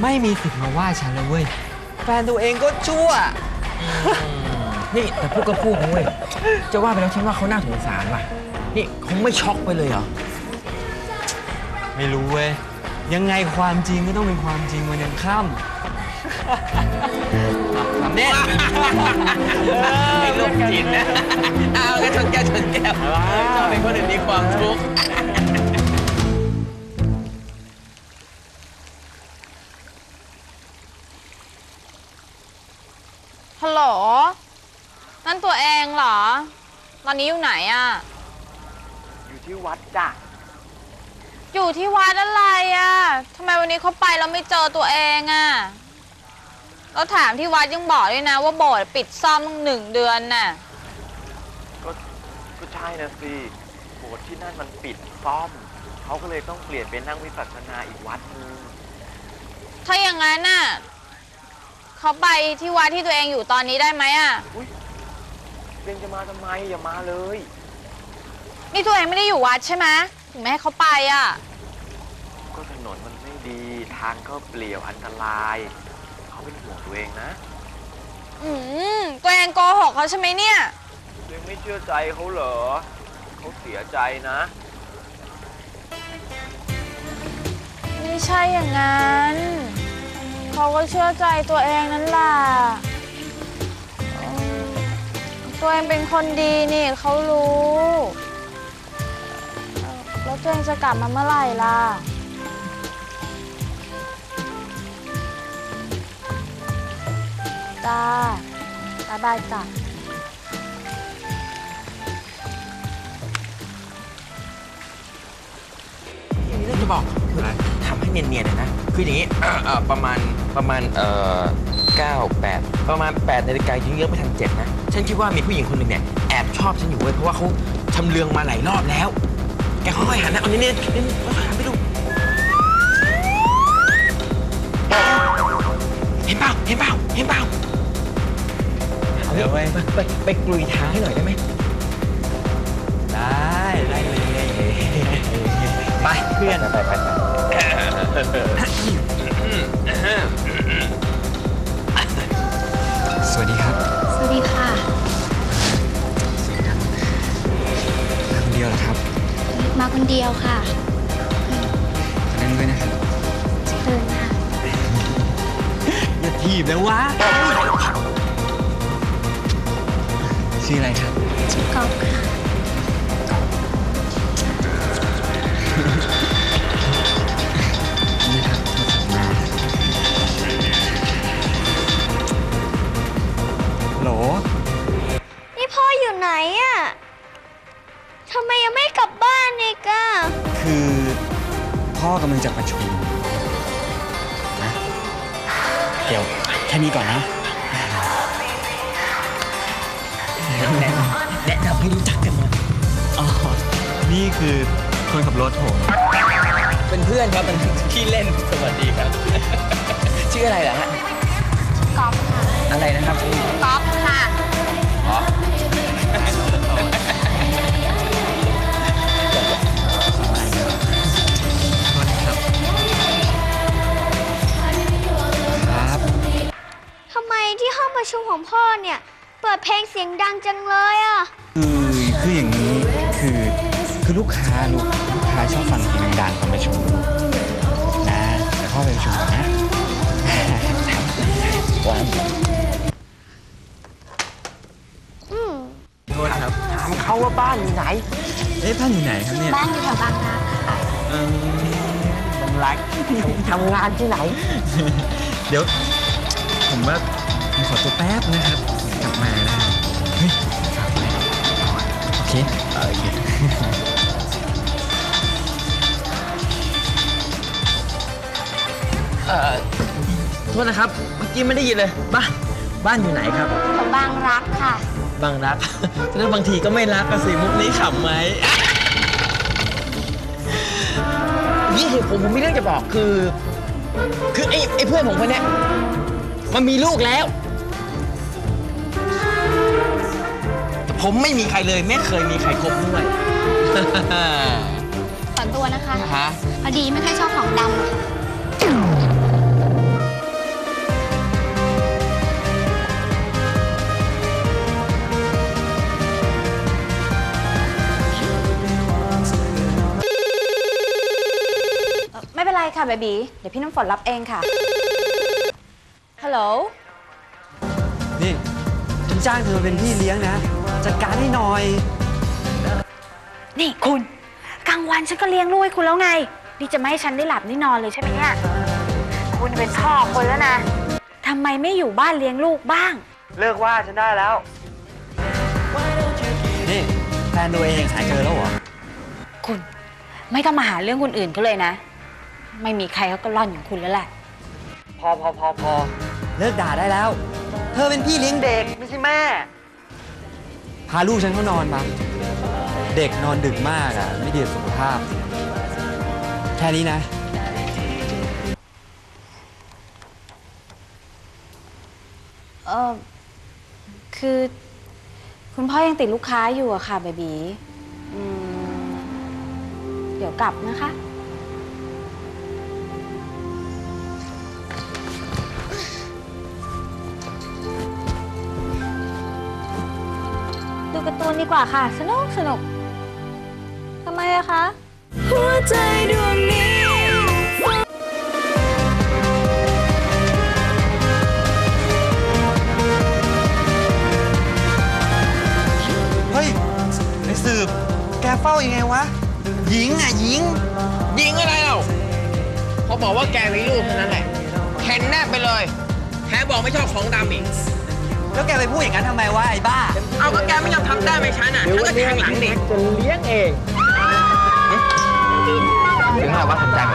ไม่มีสิทธิ์มาว่าฉันแล้วเว้ย แฟนตัวเองก็ชั่ว นี่แต่พูดก็พูดนะเว้ย จะว่าไปแล้วฉันว่าเขาน่าสงสารว่ะ นี่เขาไม่ช็อกไปเลยเหรอ ไม่รู้เว้ย ยังไงความจริงก็ต้องเป็นความจริงวันยังค่ำทำเนี่ยไอ้โรคจิตนะ เอาก็ชนแก้วชนแก้วชอบเป็นคนอื่นมีความทุกข์ฮัลโหล นั่นตัวเองเหรอ ตอนนี้อยู่ไหนอะอยู่ที่วัดจ้ะ อยู่ที่วัดอะไรอะทำไมวันนี้เขาไปแล้วไม่เจอตัวเองอะแล้วถามที่วัดยังบอกด้วยนะ ว่าโบสถ์ปิดซ่อมตั้งหนึ่งเดือนน่ะ ก็ก็ใช่นะสิโบสถ์ที่นั่นมันปิดซ่อม เขาก็เลยต้องเปลี่ยนเป็นนั่งวิปัสสนาอีกวัดหนึงถ้าอย่างนั้นน่ะเขาไปที่วัดที่ตัวเองอยู่ตอนนี้ได้ไหมอะเรียนจะมาทำไมอย่ามาเลย นี่ตัวเองไม่ได้อยู่วัดใช่ไหมถึงไม่ให้เขาไปอะ ก็ถนนมันไม่ดี ทางก็เปลี่ยวอันตราย เขาเป็นห่วงตัวเองนะ อืมตัวเองโกหกเขาใช่ไหมเนี่ยตัวเองไม่เชื่อใจเขาเหรอ เขาเสียใจนะ ไม่ใช่อย่างนั้น เขาก็เชื่อใจตัวเองนั่นแหละเออตัวเองเป็นคนดีนี่เขารู้เออแล้วตัวเองจะกลับมาเมื่อไหร่ล่ะ จ้าบายบายจ้ะมีเรื่องจะบอกคือทำให้เนียนๆเลยนะ คืออย่างนี้เอ่อเอ่อประมาณประมาณเอ่อเก้าแปดประมาณ8นาฬิกายังเยอะไม่ทันเจ็ดนะ ฉันคิดว่ามีผู้หญิงคนหนึ่งเนี่ยแอบชอบฉันอยู่เว้ยเพราะว่าเขาชำเลืองมาหลายรอบแล้ว แกค่อยๆหันนะเอาเนี่ยนๆเนียนๆหันไปดู ไปไปไปกลุยทางให้หน่อยได้ไหม ได้ ได้เลยไปเพื่อน ไปไปไปสวัสดีครับ สวัสดีค่ะมาคนเดียวเหรอครับ มาคนเดียวค่ะขอนั่งด้วยนะครับเชิญค่ะอย่าถีบนะวะ ชื่ออะไรครับ ชื่อกอบค่ะ นี่ครับโทรศัพท์มาโหล นี่พ่ออยู่ไหนอะทำไมยังไม่กลับบ้านเอีกอะคือพ่อกำลังจะประชุมนะเดี๋ยวแค่นี้ก่อนนะ คือคนขับรถผมเป็นเพื่อนครับเป็นขี้เล่นสวัสดีครับ ชื่ออะไรเหรอฮะกอล์ฟค่ะอะไรนะครับกอล์ฟค่ะอ๋อครับทำไมที่ห้องประชุมของพ่อเนี่ย เปิดเพลงเสียงดังจังเลยอะ คือคืออย่าง ชอบฟังเพลงดังๆตอนประชุมนะเดี๋ยวพ่อไปประชุมก่อนนะวางอืมโทษครับถามเขาว่าบ้านอยู่ไหน เอ๊ะบ้านอยู่ไหนครับเนี่ยบ้านอยู่แถวบางนาค่ะเออบังรักทำงานที่ไหน เดี๋ยว ผมว่าผมขอตัวแป๊บนะครับ กลับมานะเฮ้ยฝากไว้โอเคโอเค เอ่อโทษนะครับ เมื่อกี้ไม่ได้ยินเลยบ้านบ้านอยู่ไหนครับแถวบางรักค่ะ บางรักฉะนั้นบางทีก็ไม่รักก็สิมุกนี้ขำไหมนี่เหตุผมผมมีเรื่องจะบอกคือ คือไอ้ไอ้เพื่อนผมคนเนี้ยมันมีลูกแล้วผมไม่มีใครเลยไม่เคยมีใครคบด้วยฝากตัวนะคะ ฮะ พอดีไม่ค่อยชอบของดำอะค่ะ ค่ะเบบีเดี๋ยวพี่น้ำฝนรับเองค่ะ ฮัลโหล นี่ฉันจ้างเธอเป็นพี่เลี้ยงนะ จัดการให้หน่อย นี่คุณกลางวันฉันก็เลี้ยงลูกให้คุณแล้วไง นี่จะไม่ให้ฉันได้หลับได้นอนเลยใช่ไหมเนี่ย คุณเป็นพ่อคนแล้วนะทำไมไม่อยู่บ้านเลี้ยงลูกบ้าง เลิกว่าฉันได้แล้ว นี่แฟนตัวเองหาเจอแล้วเหรอ คุณ ไม่ต้องมาหาเรื่องคนอื่นเขาเลยนะ ไม่มีใครเขาก็ร่อนอย่างคุณแล้วแหละ พอพอพอพอเลิกด่าได้แล้ว เธอเป็นพี่เลี้ยงเด็กไม่ใช่แม่ พาลูกฉันเข้านอนปะเด็กนอนดึกมากอะ ไม่ดีต่อสุขภาพ แค่นี้นะ เออคือ คุณพ่อยังติดลูกค้าอยู่อะค่ะเบบีอืมเดี๋ยวกลับนะคะ ดูการ์ตูนดีกว่าค่ะ สนุกสนุกทำไมอะคะ หัวใจดวงนี้เฮ้ยไอ้สืบ แกเฝ้ายังไงวะ หญิงอะหญิง ยิงอะไรเล่าเขาบอกว่าแกมีลูกเท่านั้นแหละแคนแนบไปเลยแค่บอกไม่ชอบของดำอีก แล้วแกไปพูดอย่างนั้นทำไมวะไอ้บ้า เอาก็แกไม่ยอมทำได้ไหมฉันอะ ฉันก็แทงหลังดิจะเลี้ยงเองถึงไหนว่าสนใจไหม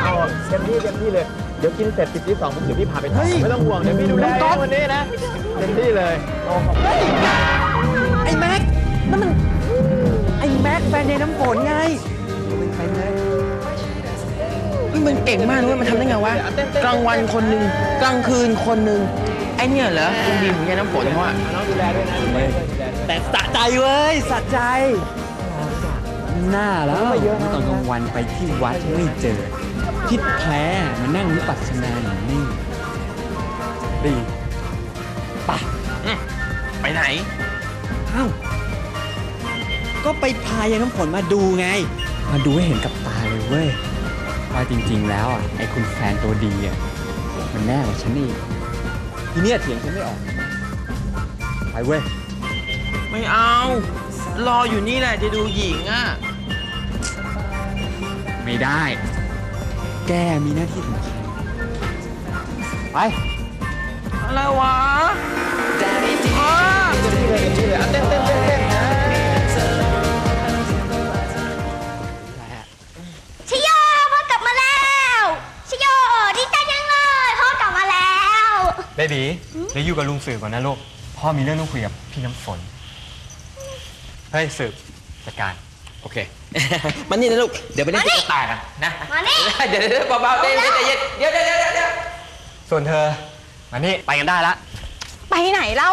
เต็มที่เต็มที่เลย เดี๋ยวกินเสร็จสิบที่สองผมเดี๋ยวพี่พาไปทานไม่ต้องห่วง เดี๋ยวพี่ดูแลเองวันนี้นะเต็มที่เลยโอ้ขอบคุณไอ้แม็กนั่นมัน ไอ้แม็กแฟนในน้ำฝนไงไปเลยเฮ้ยมันเก่งมากเลยมันทำได้ไงวะ กลางวันคนหนึ่งกลางคืนคนหนึ่งไอเนี่ยเหรอคุณดีของยายน้ำฝนเขาอะน้องดูแลด้วยนะดูแลด้วยดูแลด้วยแต่สะใจเว้ยสะใจหน้าแล้วตอนกลางวันไปที่วัดไม่เจอที่แท้มานั่งวิปัสสนาอยู่นี่ดีไปะไปไหนเอ้าก็ไปพายายน้ำฝนมาดูไง มาดูให้เห็นกับตาเลยเว้ยว่าจริงๆแล้วอะไอ้คุณแฟนตัวดีอะมันแน่กว่าฉันอีก ทีเนี้ยเถียงฉันไม่ออก ไปเว้ย ไม่เอา รออยู่นี่แหละจะดูหญิงอะ ไม่ได้ แกมีหน้าที่สำคัญไป อะไรวะชิโยพ่อกลับม บีเดี๋ยวอยู่กับลุงสืบก่อนนะลูก พ่อมีเรื่องต้องคุยกับพี่น้ำฝน เฮ้ยสืบจัดการ โอเค มันนี่นะลูก เดี๋ยวไปเล่นตุ๊กตากันนะ มานี่ เดี๋ยวเดี๋ยวเดี๋ยวเบาๆเดี๋ยวเดี๋ยวใจเย็นเดี๋ยวเดี๋ยวเดี๋ยวเดี๋ยวส่วนเธอมานี่ไปกันได้ละ ไปไหนเล่า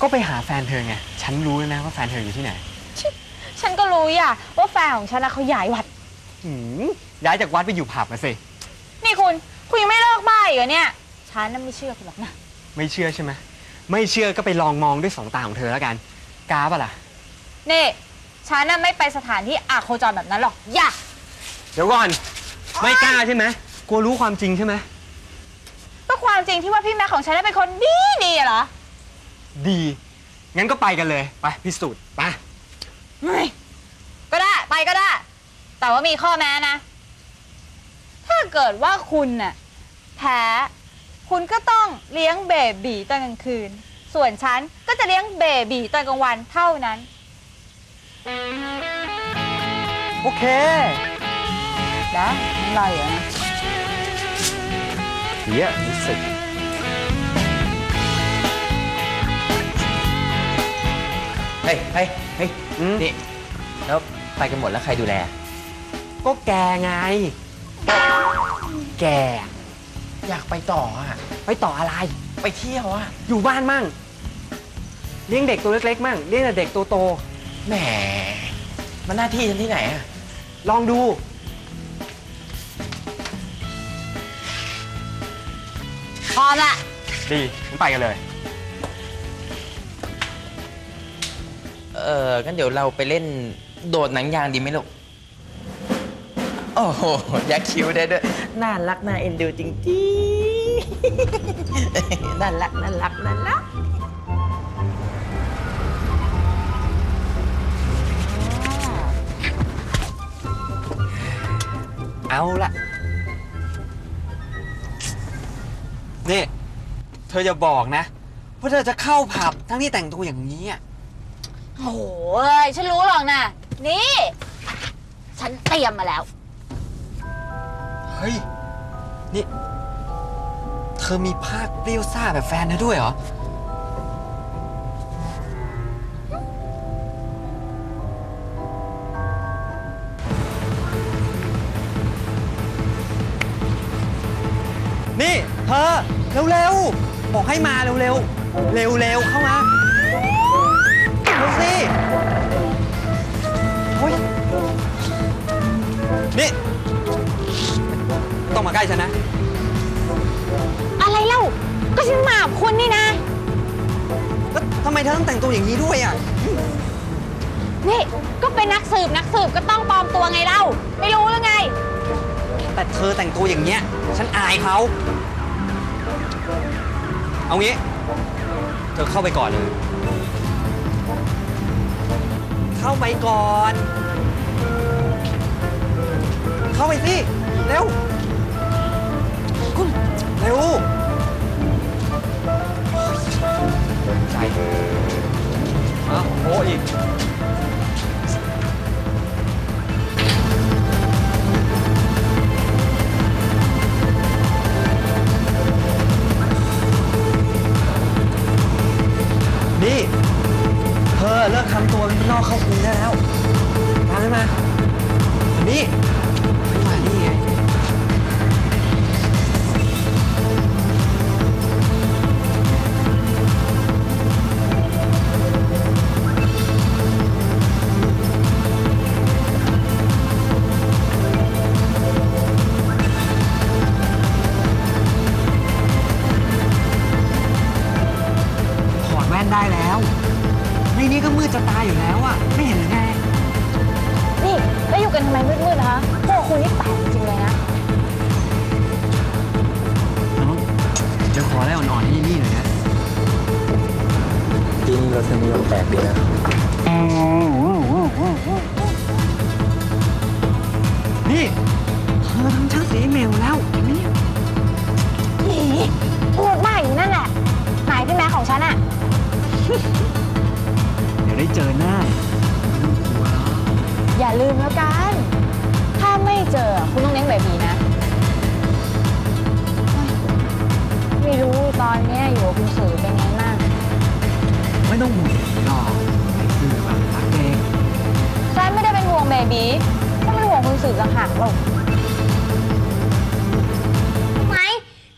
ก็ไปหาแฟนเธอไง ฉันรู้แล้วนะว่าแฟนเธออยู่ที่ไหน ฉันก็รู้อะว่าแฟนของฉันนะเขาย้ายวัดหืมย้ายจากวัดไปอยู่ผับมาสิ นี่คุณ คุณยังไม่เลิกบ้าอีกเหรอเนี่ย ฉันน่ะไม่เชื่อคุณหรอกนะ ไม่เชื่อใช่ไหมไม่เชื่อก็ไปลองมองด้วยสองตาของเธอแล้วกันกล้าปะล่ะ นี่ฉันน่ะไม่ไปสถานที่อาโคจรแบบนั้นหรอก อย่า เดี๋ยวก่อน ไม่กล้าใช่ไหมกลัวรู้ความจริงใช่ไหมก็ความจริงที่ว่าพี่แม่ของฉันน่ะเป็นคนดีดีอะเหรอดี งั้นก็ไปกันเลย ไปพิสูจน์ไปก็ได้ไปก็ได้ แต่ว่ามีข้อแม้นะ ถ้าเกิดว่าคุณน่ะแพ้ คุณก็ต้องเลี้ยงเบบีตอนกลางคืน ส่วนฉันก็จะเลี้ยงเบบีตอนกลางวันเท่านั้น โอเคนะอะไรอะเฮียรู้สึกเฮ้ยเฮ้ยเฮ้ยนี่ แล้วไปกันหมดแล้วใครดูแล ก็แกไง แก อยากไปต่ออะไปต่ออะไร ไปเที่ยวอะอยู่บ้านมั่ง เลี้ยงเด็กตัวเล็กๆมั่ง เลี้ยงแต่เด็กตัวโต แหม มันหน้าที่ฉันที่ไหนอะลองดู พร้อมละ ดีงั้นไปกันเลย เอองั้นเดี๋ยวเราไปเล่นโดดหนังยางดีไหมลูกโอ้โหยักษ์คิ้วได้ด้วย น่ารักน่าเอ็นดูจริงๆ น่ารักน่ารักน่ารักเอาละนี่ เธอจะบอกนะ ว่าเธอจะเข้าผับทั้งที่แต่งตัวอย่างนี้อะโอ้ยฉันรู้หรอกนะ นี่ ฉันเตรียมมาแล้วเฮ้ย นี่ เธอมีภาคเปรี้ยวซ่าแบบแฟนเธอด้วยเหรอ นี่ เธอ เร็วๆ บอกให้มาเร็วๆ เร็วๆ เข้ามาเร็วสิโอ้ยนี่ ต้องมาใกล้ฉันนะ อะไรเล่า ก็ฉันมากับคุณนี่นะ แล้วทำไมเธอต้องแต่งตัวอย่างนี้ด้วยอะ นี่ก็เป็นนักสืบนักสืบก็ต้องปลอมตัวไงเล่า ไม่รู้หรือไง แต่เธอแต่งตัวอย่างเงี้ย ฉันอายเขา เอางี้ เธอเข้าไปก่อนเลย เข้าไปก่อน เข้าไปสิ เร็ว เร็วใจอ้าวโอ้อีกนี่ เธอเลิกทำตัวเป็นนอกเข้ากรุงได้แล้วตามฉันมาอันาเป็นห่วงคุณสื่อต่างหากหรอกไหม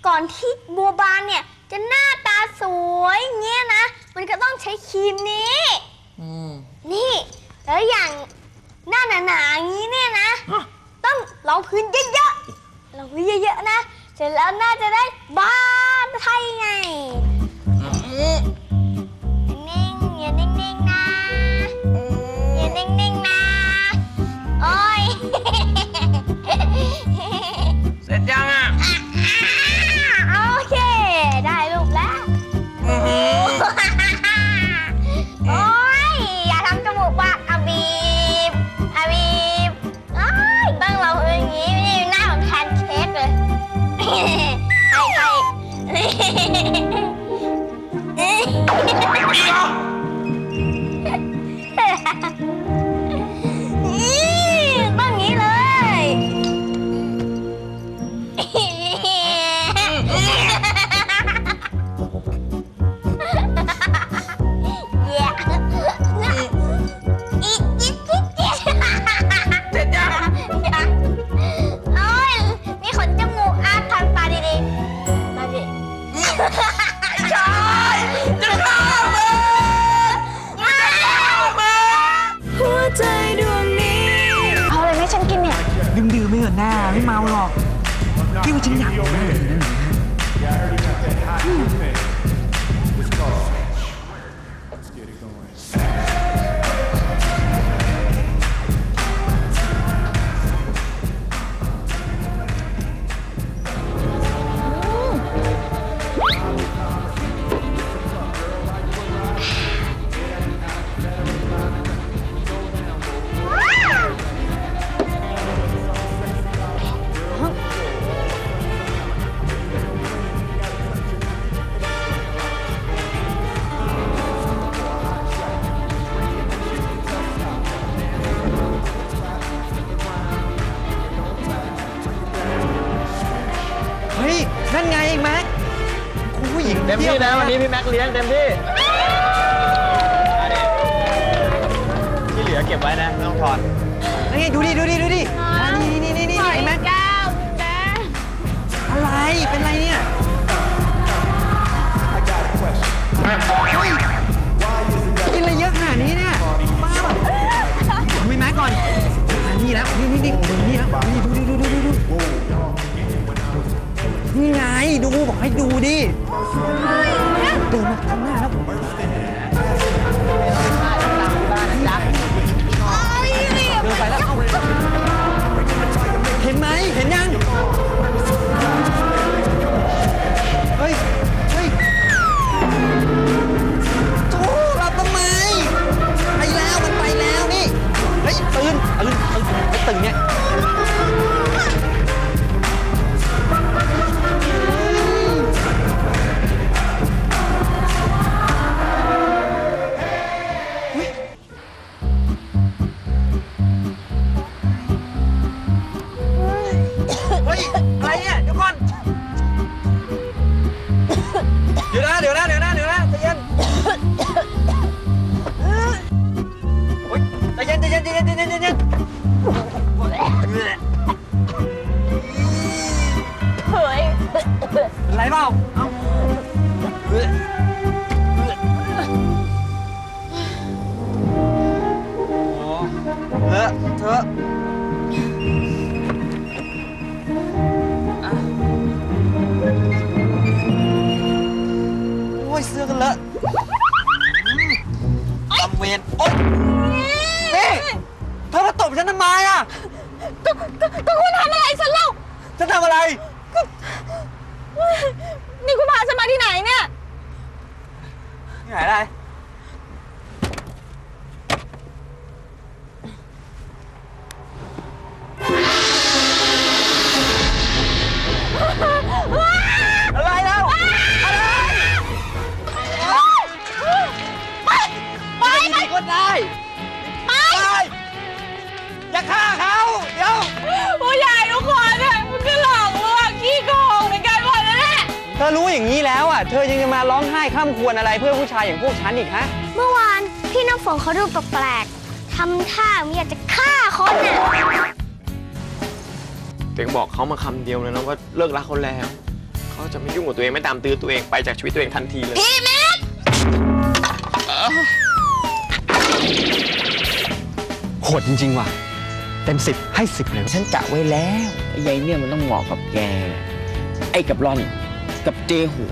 ก่อนที่บัวบานเนี่ย จะหน้าตาสวยเงี้ยนะ มันก็ต้องใช้ครีมนี้นี่ แล้วอย่างหน้าหนาๆอย่างนี้เนี่ยนะ ต้องรองพื้นเยอะๆรองพื้นเยอะๆนะ เสร็จแล้วน่าจะได้บานไทยไง เสร็จยังอะโอเค ได้รูปแล้วโอ้ยอย่าทำจมูกปากอาบีบอาบีบโอ้ยบ้างเราอย่างนี้นี่หน้าเหมือนแพนเค้กเลยใครใครต้อ เหรอหน้าไม่เมาหรอกคิดว่าฉันอยากอยู่หน้าเลยนะ นะวันนี้พี่แม็กเลี้ยงเต็มที่ที่เหลือเก็บไว้นะไม่ต้องทอนนี่ไงดูดิดูดิดูดิอ่านี่นี่นี่นี่ไอ้แม็กแก้วแกอะไรเป็นไรเนี่ยเฮ้ยกินอะไรเยอะขนาดนี้เนี่ยบ้าป่ะดูไอ้แม็กก่อนอ่านี่แล้วนี่นี่นี่ดูนี่แล้วนี่ดูดูดูดูดูดูนี่ไงดูบอกให้ดูดิ ตื่น ฉันอีกฮะ เมื่อวานพี่น้ำฝนเขาดูแปลกๆทำท่าเหมือนอยากจะฆ่าคนน่ะตัวเองบอกเขามาคำเดียวเลยนะว่าเลิกรักเขาแล้ว เขาจะไม่ยุ่งกับตัวเองไม่ตามตื้อตัวเองไปจากชีวิตตัวเองทันทีเลย พี่แม็กโหดจริงๆว่ะ เต็มสิบให้สิบเลย ฉันกะไว้แล้วไอ้ยายเนี่ยมันต้องเหมาะกับแก ไอ้กับรอนกับเจหู